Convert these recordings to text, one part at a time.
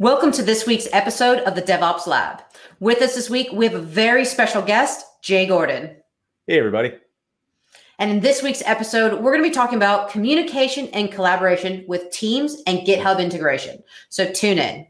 Welcome to this week's episode of the DevOps Lab. With us this week, we have a very special guest, Jay Gordon. Hey, everybody. And in this week's episode, we're going to be talking about communication and collaboration with Teams and GitHub integration. So tune in.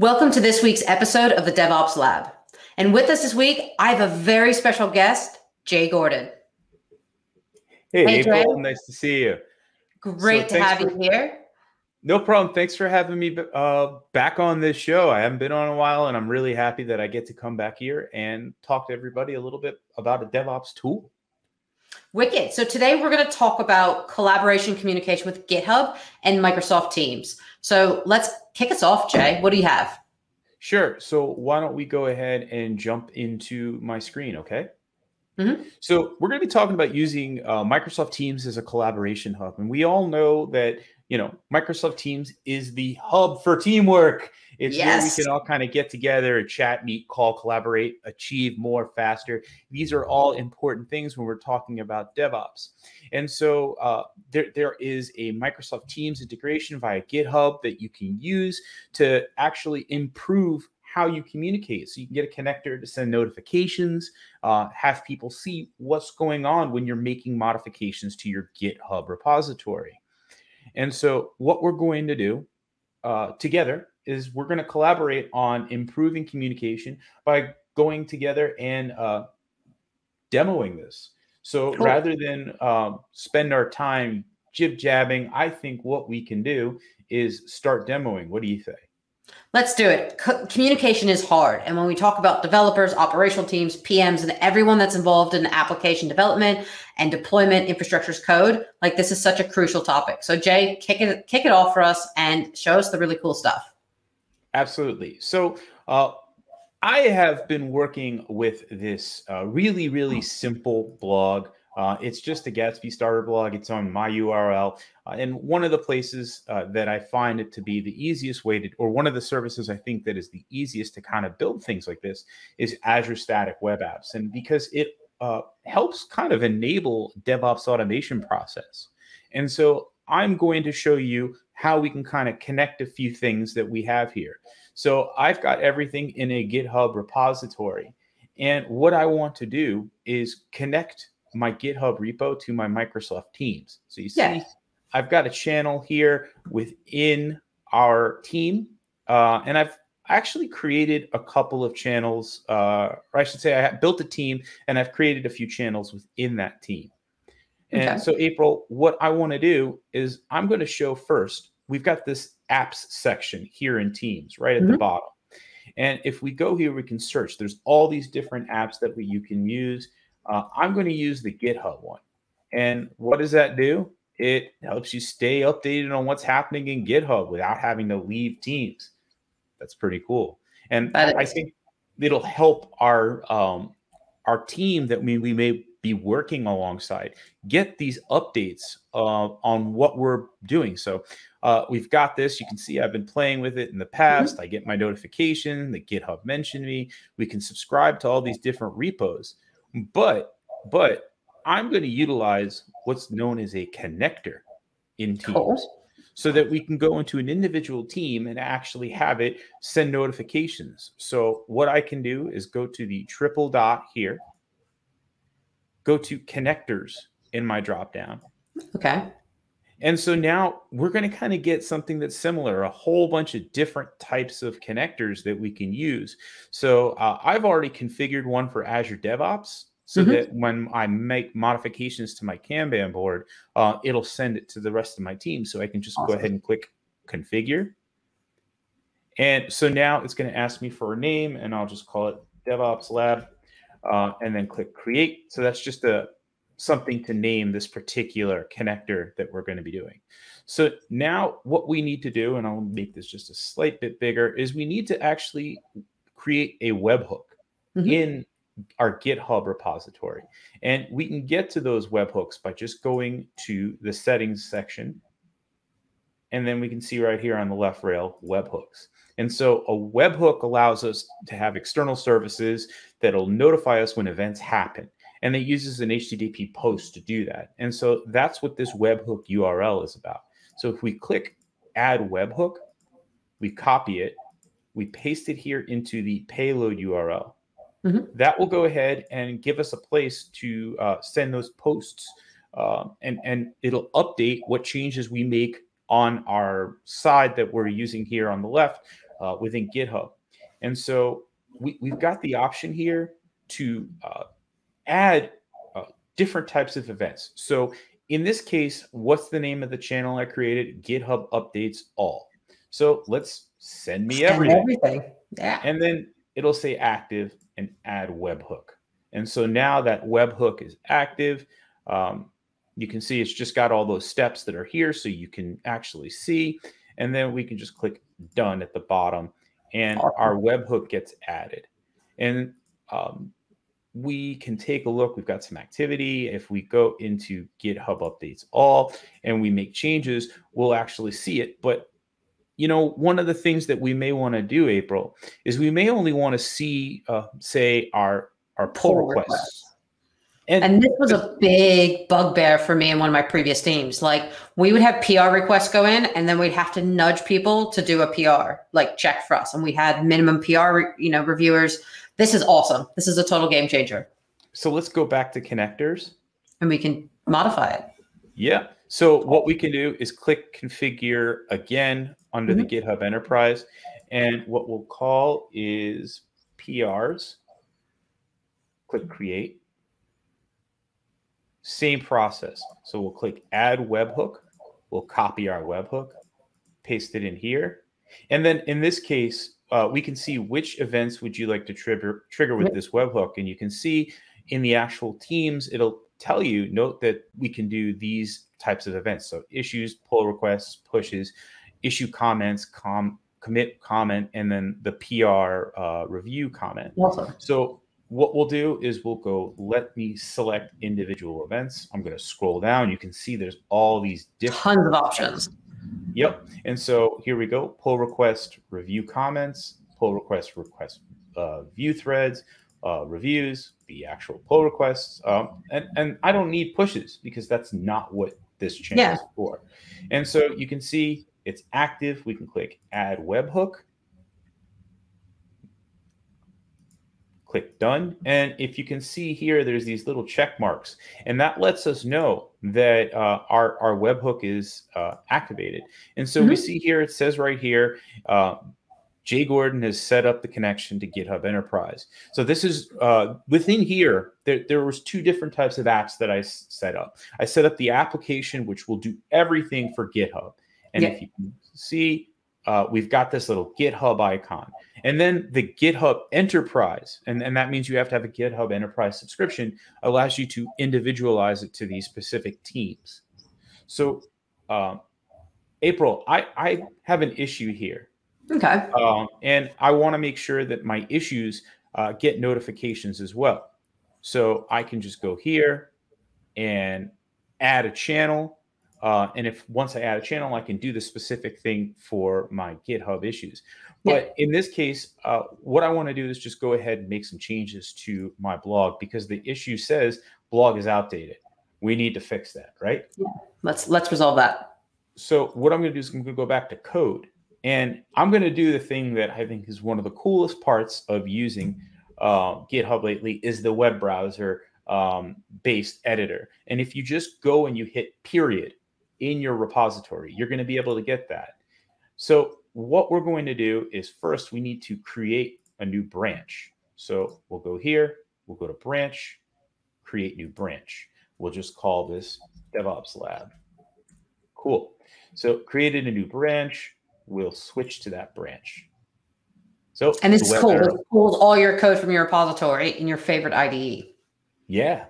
Welcome to this week's episode of the DevOps Lab. And with us this week, I have a very special guest, Jay Gordon. Hey, hey Jay. nice to see you. Great so to have for, you here. No problem. Thanks for having me uh, back on this show. I haven't been on a while, and I'm really happy that I get to come back here and talk to everybody a little bit about a DevOps tool. Wicked. So today we're going to talk about collaboration communication with GitHub and Microsoft Teams. So let's kick us off, Jay. What do you have? Sure. So why don't we go ahead and jump into my screen, okay? Mm-hmm. So we're going to be talking about using uh, Microsoft Teams as a collaboration hub, and we all know that you know Microsoft Teams is the hub for teamwork. It's yes. where we can all kind of get together, chat, meet, call, collaborate, achieve more faster. These are all important things when we're talking about DevOps. And so uh, there, there is a Microsoft Teams integration via GitHub that you can use to actually improve how you communicate. So you can get a connector to send notifications, uh, have people see what's going on when you're making modifications to your GitHub repository. And so what we're going to do uh, together is we're going to collaborate on improving communication by going together and uh, demoing this. So cool. rather than um, spend our time jib jabbing, I think what we can do is start demoing. What do you think? Let's do it. Co- communication is hard. And when we talk about developers, operational teams, PMs, and everyone that's involved in application development and deployment infrastructures code, like this is such a crucial topic. So Jay, kick it kick it off for us and show us the really cool stuff. Absolutely. So uh, I have been working with this uh, really, really simple blog. Uh, it's just a Gatsby starter blog. It's on my URL. Uh, and one of the places uh, that I find it to be the easiest way to, or one of the services I think that is the easiest to kind of build things like this is Azure Static Web Apps. And because it uh, helps kind of enable DevOps automation process. And so I'm going to show you how we can kind of connect a few things that we have here. So I've got everything in a GitHub repository. And what I want to do is connect my GitHub repo to my Microsoft Teams. So you see, yeah. I've got a channel here within our team. Uh, and I've actually created a couple of channels, uh, or I should say, I built a team and I've created a few channels within that team. And okay. so, April, what I want to do is I'm going to show first, we've got this apps section here in Teams right at mm-hmm. the bottom. And if we go here, we can search. There's all these different apps that we, you can use. Uh, I'm going to use the GitHub one. And what does that do? It helps you stay updated on what's happening in GitHub without having to leave Teams. That's pretty cool. And I think it'll help our um, our team that we, we may be working alongside get these updates uh, on what we're doing. So uh, we've got this. You can see I've been playing with it in the past. Mm-hmm. I get my notification. The GitHub mentioned me. We can subscribe to all these different repos, but but I'm going to utilize what's known as a connector in Teams. Cool. So that we can go into an individual team and actually have it send notifications. So, what I can do is go to the triple dot here, go to connectors in my dropdown. Okay. And so now we're going to kind of get something that's similar, a whole bunch of different types of connectors that we can use. So uh, I've already configured one for Azure DevOps so mm-hmm. that when I make modifications to my Kanban board, uh, it'll send it to the rest of my team. So I can just awesome. go ahead and click configure. And so now it's going to ask me for a name, and I'll just call it DevOps Lab, uh, and then click create. So that's just a something to name this particular connector that we're going to be doing. So now what we need to do, and I'll make this just a slight bit bigger, is we need to actually create a webhook mm-hmm. in our GitHub repository. And we can get to those webhooks by just going to the settings section. And then we can see right here on the left rail webhooks. And so a webhook allows us to have external services that'll notify us when events happen. And it uses an HTTP post to do that. And so that's what this webhook URL is about. So if we click add webhook, we copy it, we paste it here into the payload URL. Mm-hmm. That will go ahead and give us a place to uh, send those posts, uh, and and it'll update what changes we make on our side that we're using here on the left uh, within GitHub. And so we, we've got the option here to uh, add uh, different types of events. So in this case, what's the name of the channel I created? GitHub updates all. So let's send me send everything. everything. Yeah. And then it'll say active and add webhook. And so now that webhook is active, um, you can see it's just got all those steps that are here so you can actually see. And then we can just click done at the bottom and our webhook gets added. And um, we can take a look. We've got some activity. If we go into GitHub updates all and we make changes, we'll actually see it. But you know, one of the things that we may want to do, April, is we may only want to see, uh, say, our our pull, pull requests. requests. And, and, this was a big bugbear for me in one of my previous teams. Like we would have PR requests go in, and then we'd have to nudge people to do a PR, like check for us. And we had minimum PR, you know, reviewers. This is awesome. This is a total game changer. So let's go back to connectors, and we can modify it. Yeah. So what we can do is click configure again under mm-hmm. the GitHub Enterprise, and what we'll call is PRs. Click create same process. So we'll click add webhook. We'll copy our webhook, paste it in here. And then in this case, uh, we can see which events would you like to trigger trigger with this webhook. And you can see in the actual teams, it'll tell you, note that we can do these types of events. So issues, pull requests, pushes, issue comments, com, commit comment, and then the PR uh, review comment. Awesome. So what we'll do is we'll go, let me select individual events. I'm going to scroll down. You can see there's all these different tons of options. Yep. And so here we go. Pull request, review comments, pull request, request uh, view threads, uh, reviews, the actual pull requests. Um, and, and I don't need pushes because that's not what this channel yeah. is for. And so you can see it's active. We can click add webhook. Click done. And if you can see here, there's these little check marks, and that lets us know that uh, our, our webhook is uh, activated. And so mm-hmm. we see here, it says right here, uh, Jay Gordon has set up the connection to GitHub Enterprise. So this is uh, within here. There, there was two different types of apps that I s- set up. I set up the application which will do everything for GitHub, and if you can see, uh, we've got this little GitHub icon. And then the GitHub Enterprise, and, and that means you have to have a GitHub Enterprise subscription, allows you to individualize it to these specific teams. So, um, April, I, I have an issue here. Okay. Um, and I want to make sure that my issues uh, get notifications as well. So I can just go here and add a channel uh, and if once I add a channel, I can do the specific thing for my GitHub issues. But yeah. in this case, uh, what I want to do is just go ahead and make some changes to my blog because the issue says blog is outdated. We need to fix that, right? Yeah. Let's let's resolve that. So what I'm going to do is I'm going to go back to code, and I'm going to do the thing that I think is one of the coolest parts of using uh, GitHub lately is the web browser um, based editor. And if you just go and you hit period in your repository. You're going to be able to get that. So what we're going to do is first we need to create a new branch. So we'll go here, we'll go to branch, create new branch. We'll just call this DevOps Lab. Cool. So created a new branch. We'll switch to that branch. So and this is cool. It pulls all your code from your repository in your favorite IDE. Yeah.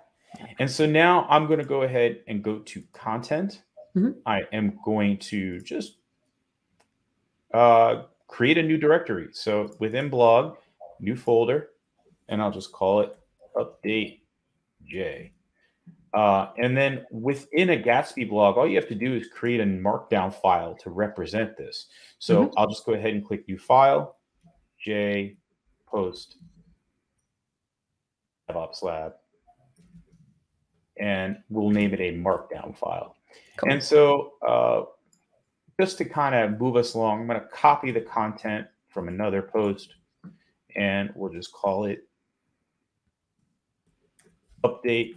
And so now I'm going to go ahead and go to content mm-hmm. I am going to just uh, create a new directory. So within blog, new folder, and I'll just call it update J. Uh, and then within a Gatsby blog, all you have to do is create a markdown file to represent this. So mm-hmm. I'll just go ahead and click new file, J post DevOps Lab, and we'll name it a markdown file. Cool. And so uh, just to kind of move us along, I'm going to copy the content from another post and we'll just call it update.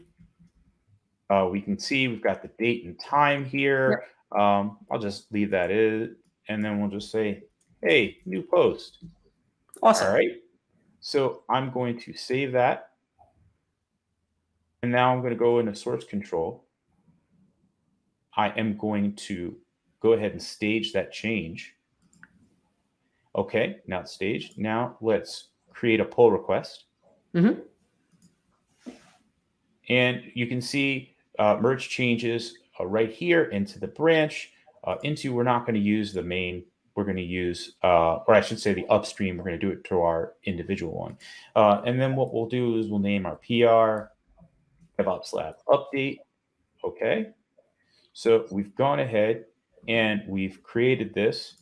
Uh, we can see we've got the date and time here. Um, I'll just leave that in, and then we'll just say, hey, new post. Awesome. All right. So I'm going to save that. And now I'm going to go into source control. I am going to go ahead and stage that change. Okay, now it's staged. Now let's create a pull request. Mm-hmm. And you can see uh, merge changes uh, right here into the branch. Uh, into we're not going to use the main. We're going to use, uh, or I should say, the upstream. We're going to do it to our individual one. Uh, and then what we'll do is we'll name our PR DevOps Lab update. Okay. So we've gone ahead and we've created this.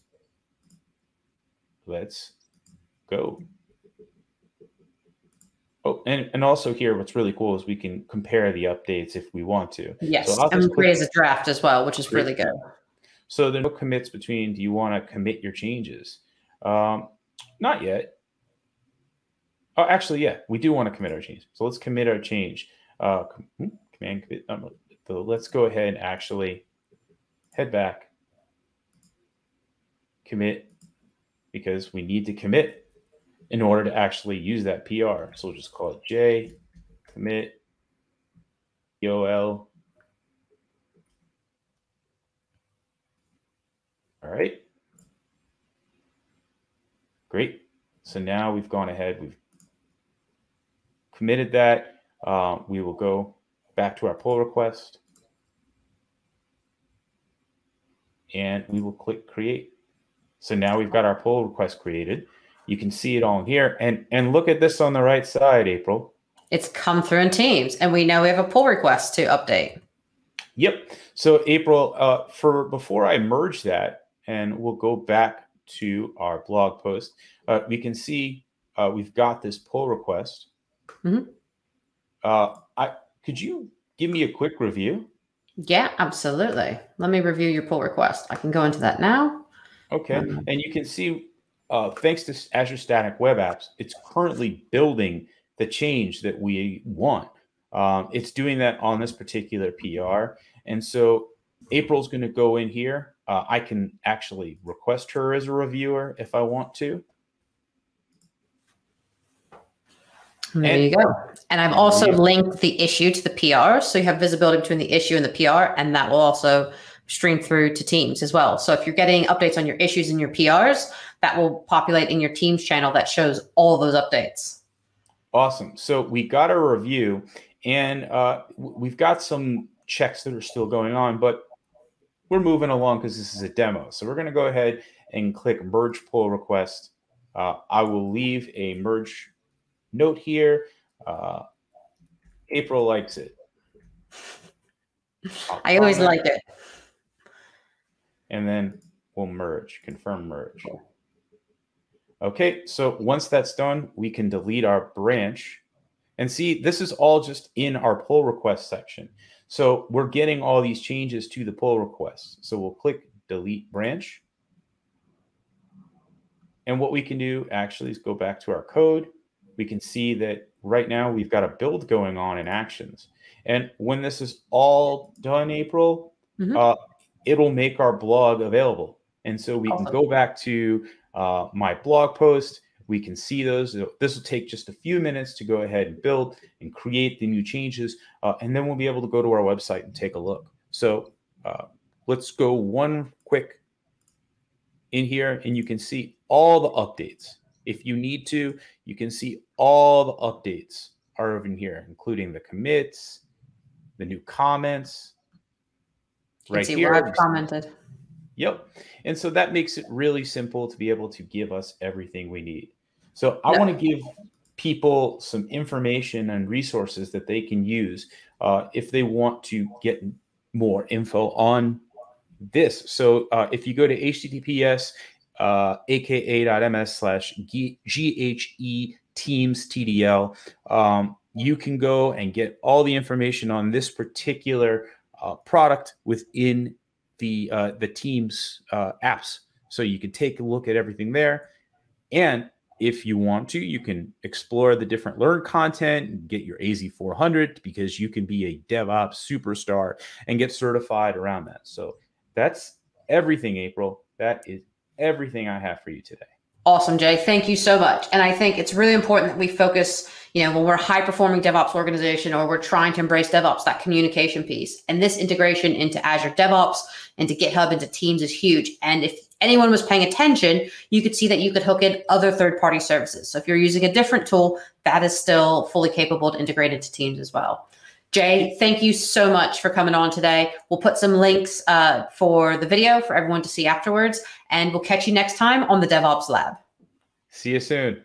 Let's go. Oh, and, and also here, what's really cool is we can compare the updates if we want to. Yes, so and create a draft as well, which is really good. So there are no commits between do you want to commit your changes? Um, not yet. Oh, actually, yeah, we do want to commit our change. So let's commit our change. Uh, hmm, command commit. Um, so let's go ahead and actually head back, commit, because we need to commit in order to actually use that PR. So we'll just call it J commit EOL. All right. Great. So now we've gone ahead, we've committed that. Um, we will go back to our pull request and we will click create. So now we've got our pull request created. You can see it all here. And and look at this on the right side, April. It's come through in Teams, and we know we have a pull request to update. Yep. So April, uh, for before I merge that, and we'll go back to our blog post, uh, we can see uh, we've got this pull request. Mm-hmm. Uh, I could you give me a quick review? Yeah, absolutely. Let me review your pull request. I can go into that now. Okay, um, and you can see uh, thanks to Azure Static Web Apps, it's currently building the change that we want. Um, it's doing that on this particular PR. And so April's going to go in here. Uh, I can actually request her as a reviewer if I want to. There and, you go. And I've also linked the issue to the PR. So you have visibility between the issue and the PR, and that will also stream through to Teams as well. So if you're getting updates on your issues and your PRs, that will populate in your Teams channel that shows all those updates. Awesome. So we got a review, and uh, we've got some checks that are still going on, but we're moving along because this is a demo. So we're going to go ahead and click merge pull request. Uh, I will leave a merge note here. Uh, April likes it. I always like it. And then we'll merge, confirm merge. Okay, so once that's done, we can delete our branch. And see, this is all just in our pull request section. So we're getting all these changes to the pull request. So we'll click delete branch. And what we can do actually is go back to our code. We can see that right now we've got a build going on in actions. And when this is all done, April, mm-hmm. uh, it'll make our blog available. And so we awesome. can go back to uh, my blog post. We can see those. This will take just a few minutes to go ahead and build and create the new changes. Uh, and then we'll be able to go to our website and take a look. So uh, let's go one quick in here and you can see all the updates. If you need to, you can see all the updates are over in here, including the commits, the new comments. Right here. I've commented. Yep. And so that makes it really simple to be able to give us everything we need. So I want to give people some information and resources that they can use uh, if they want to get more info on this. So uh, if you go to https uh, aka.ms slash GHE Teams TDL, um, you can go and get all the information on this particular uh, product within the uh, the Teams uh, apps. So you can take a look at everything there. And if you want to, you can explore the different learn content and get your AZ400 because you can be a DevOps superstar and get certified around that. So that's everything, April. That is everything I have for you today. Awesome, Jay. Thank you so much. And I think it's really important that we focus, you know, when we're a high performing DevOps organization or we're trying to embrace DevOps, that communication piece. And this integration into Azure DevOps, into GitHub, into Teams is huge. And if anyone was paying attention, you could see that you could hook in other third party services. So if you're using a different tool, that is still fully capable to integrate into Teams as well. Jay, thank you so much for coming on today. We'll put some links uh, for the video for everyone to see afterwards, and we'll catch you next time on the DevOps Lab. See you soon.